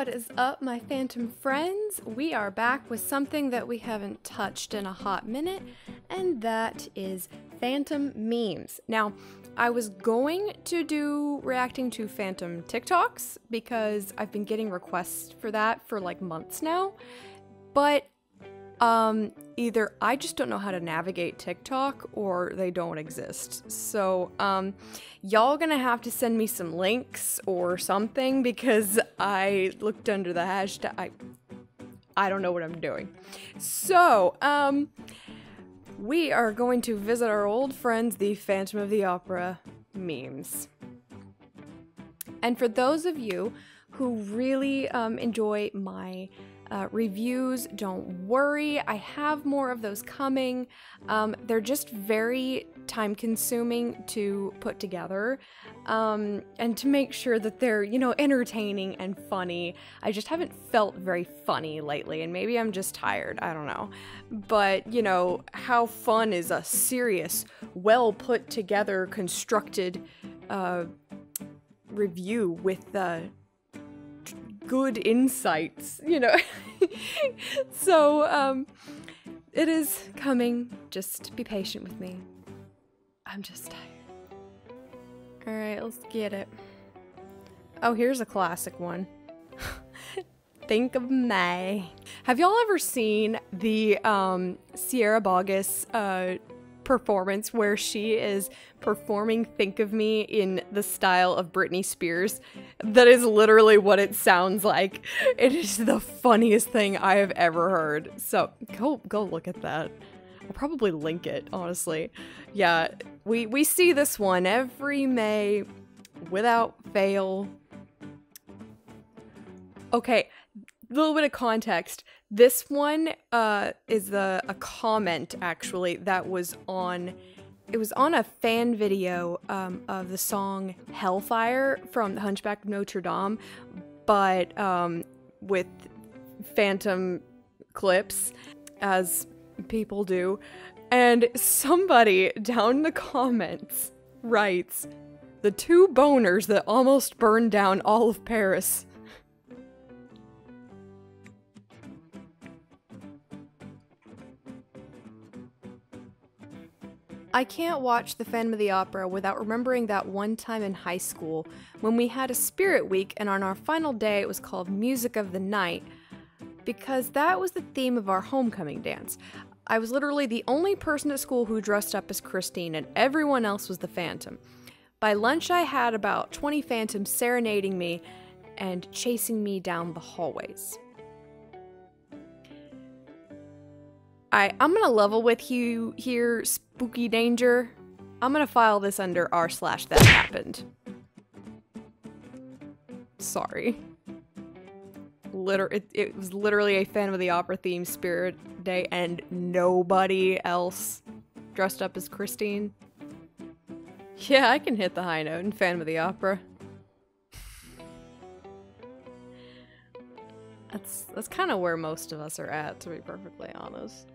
what is up, my Phantom friends? We are back with something that we haven't touched in a hot minute, and that is Phantom memes. Now, I was going to do reacting to Phantom TikToks because I've been getting requests for that for like months now, but um, either I just don't know how to navigate TikTok or they don't exist. So, um, y'all gonna have to send me some links or something because I looked under the hashtag. I, I don't know what I'm doing. So, um, we are going to visit our old friends, the Phantom of the Opera memes. And for those of you who really um, enjoy my uh, reviews, don't worry, I have more of those coming. Um, they're just very time consuming to put together um, and to make sure that they're, you know, entertaining and funny. I just haven't felt very funny lately, and maybe I'm just tired, I don't know. But, you know, how fun is a serious, well put together, constructed uh, review with the good insights, you know. so, um, it is coming. Just be patient with me. I'm just tired. Alright, let's get it. Oh, here's a classic one. Think of May. Have y'all ever seen the um, Sierra Boggess uh, performance where she is performing Think of Me in the style of Britney Spears. That is literally what it sounds like. It is the funniest thing I have ever heard. So go go look at that. I'll probably link it, honestly. Yeah, we, we see this one every May without fail. Okay, little bit of context. This one uh, is the a comment actually that was on. It was on a fan video um, of the song Hellfire from The Hunchback of Notre Dame, but um, with phantom clips, as people do. And somebody down in the comments writes, The two boners that almost burned down all of Paris. I can't watch The Phantom of the Opera without remembering that one time in high school when we had a spirit week and on our final day it was called Music of the Night because that was the theme of our homecoming dance. I was literally the only person at school who dressed up as Christine and everyone else was the Phantom. By lunch I had about 20 phantoms serenading me and chasing me down the hallways. I, I'm gonna level with you here, Spooky Danger. I'm gonna file this under r slash that happened. Sorry. Liter it, it was literally a Phantom of the Opera theme spirit day and nobody else dressed up as Christine. Yeah, I can hit the high note in Phantom of the Opera. That's that's kind of where most of us are at, to be perfectly honest.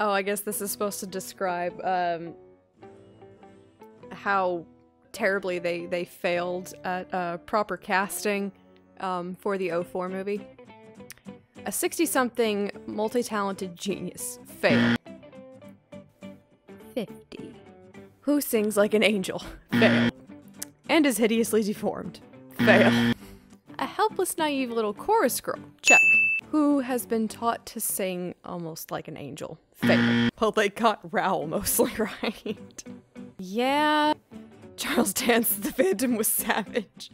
Oh, I guess this is supposed to describe um, how terribly they they failed at uh, proper casting um, for the 04 movie. A 60-something multi-talented genius Fail. 50. Who sings like an angel? Fail. And is hideously deformed? Fail. A helpless, naive little chorus girl? Check. Who has been taught to sing almost like an angel? Fail. Well, they got Raoul mostly right. yeah. Charles Dance the Phantom was savage.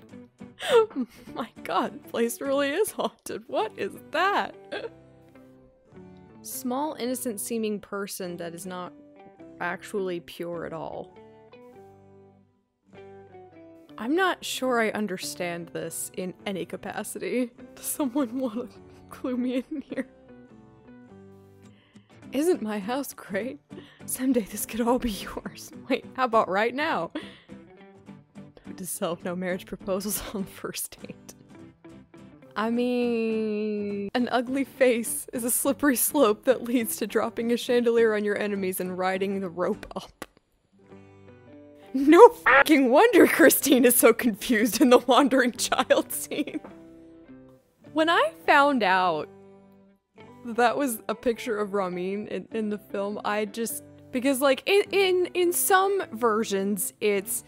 My god, the place really is haunted. What is that? Small, innocent seeming person that is not actually pure at all. I'm not sure I understand this in any capacity. Does someone want to clue me in here? Isn't my house great? Someday this could all be yours. Wait, how about right now? Note to self, no marriage proposals on first date. I mean, an ugly face is a slippery slope that leads to dropping a chandelier on your enemies and riding the rope up. No fucking wonder Christine is so confused in the wandering child scene. When I found out that was a picture of Ramin in, in the film, I just because like in in in some versions it's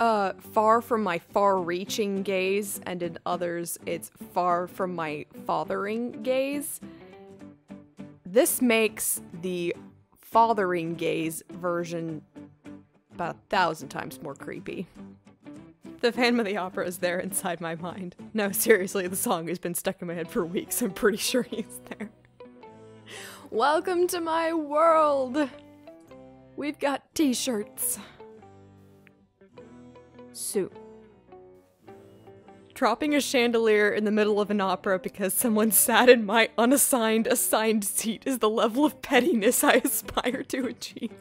uh far from my far-reaching gaze and in others it's far from my fathering gaze. This makes the fathering gaze version about a thousand times more creepy. The Phantom of the Opera is there inside my mind. No, seriously, the song has been stuck in my head for weeks. I'm pretty sure he's there. Welcome to my world! We've got t shirts. Soup. Dropping a chandelier in the middle of an opera because someone sat in my unassigned assigned seat is the level of pettiness I aspire to achieve.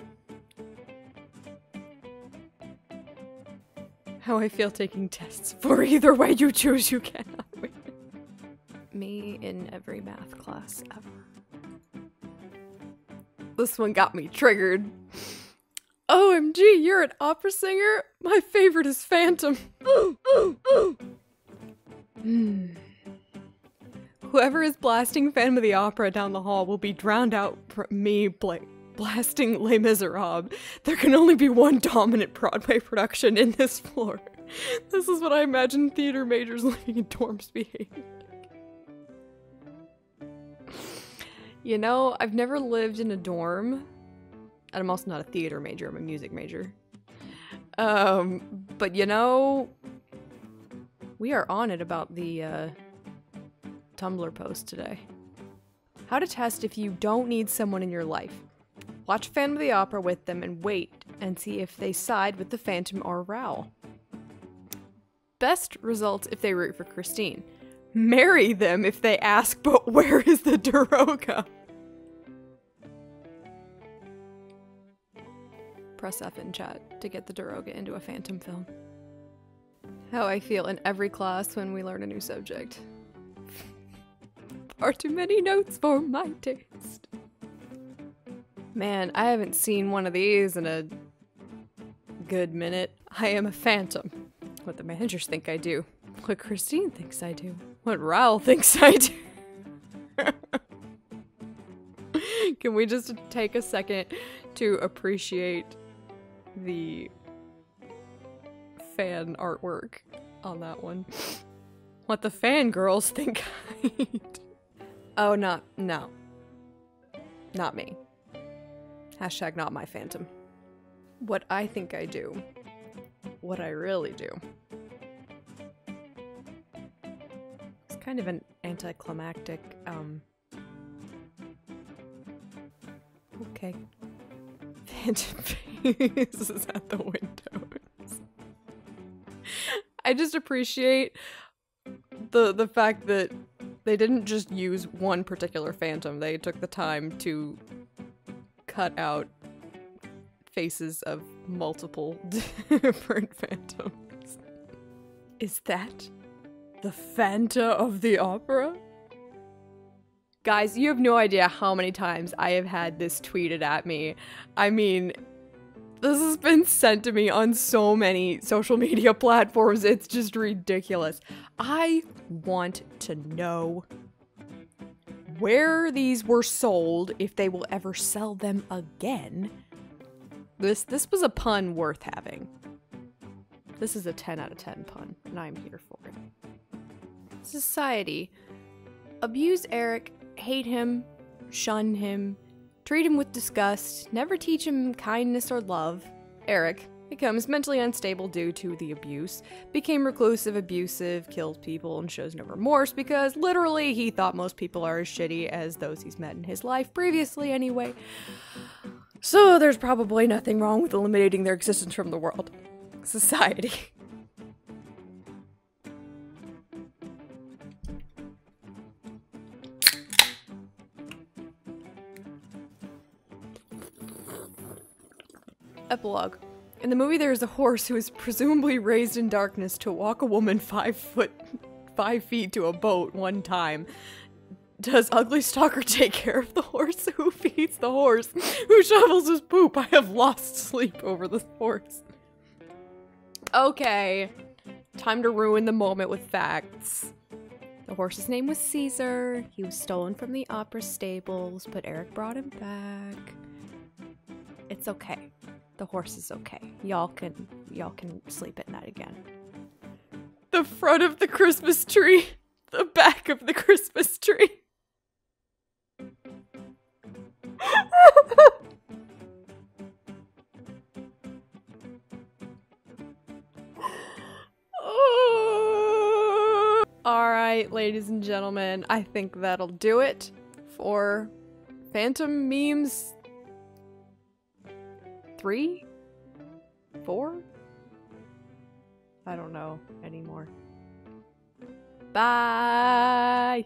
How I feel taking tests. For either way you choose, you cannot win. Me in every math class ever. This one got me triggered. OMG, you're an opera singer? My favorite is Phantom. Ooh, ooh, ooh. Hmm. Whoever is blasting Phantom of the Opera down the hall will be drowned out from me bla blasting Les Miserables. There can only be one dominant Broadway production in this floor. This is what I imagine theater majors living in dorms behave. You know, I've never lived in a dorm. And I'm also not a theater major, I'm a music major. Um, but you know, we are on it about the uh, Tumblr post today. How to test if you don't need someone in your life. Watch Phantom of the Opera with them and wait and see if they side with the Phantom or Raoul. Best results if they root for Christine. Marry them if they ask, but where is the Daroga? Press F in chat to get the Daroga into a Phantom film. How I feel in every class when we learn a new subject. Far too many notes for my taste. Man, I haven't seen one of these in a good minute. I am a phantom. What the managers think I do. What Christine thinks I do. What Raoul thinks I do. Can we just take a second to appreciate the fan artwork on that one? What the fangirls think I do. Oh, not, no. Not me. Hashtag not my phantom. What I think I do. What I really do. It's kind of an anticlimactic, um... Okay. Phantom faces at the windows. I just appreciate the the fact that they didn't just use one particular phantom. They took the time to cut out faces of multiple different phantoms. Is that the Fanta of the opera? Guys, you have no idea how many times I have had this tweeted at me. I mean, this has been sent to me on so many social media platforms. It's just ridiculous. I want to know where these were sold, if they will ever sell them again. This this was a pun worth having. This is a 10 out of 10 pun, and I'm here for it. Society. Abuse Eric, hate him, shun him, treat him with disgust, never teach him kindness or love. Eric becomes mentally unstable due to the abuse, became reclusive, abusive, kills people, and shows no remorse because literally he thought most people are as shitty as those he's met in his life previously, anyway. So there's probably nothing wrong with eliminating their existence from the world. Society. Epilogue. In the movie, there is a horse who is presumably raised in darkness to walk a woman five foot, five feet to a boat one time. Does Ugly Stalker take care of the horse? Who feeds the horse? Who shovels his poop? I have lost sleep over this horse. Okay. Time to ruin the moment with facts. The horse's name was Caesar. He was stolen from the opera stables, but Eric brought him back. It's okay. The horse is okay. Y'all can y'all can sleep at night again. The front of the Christmas tree. The back of the Christmas tree. All right, ladies and gentlemen, I think that'll do it for Phantom Memes 3? 4? I don't know anymore. Bye!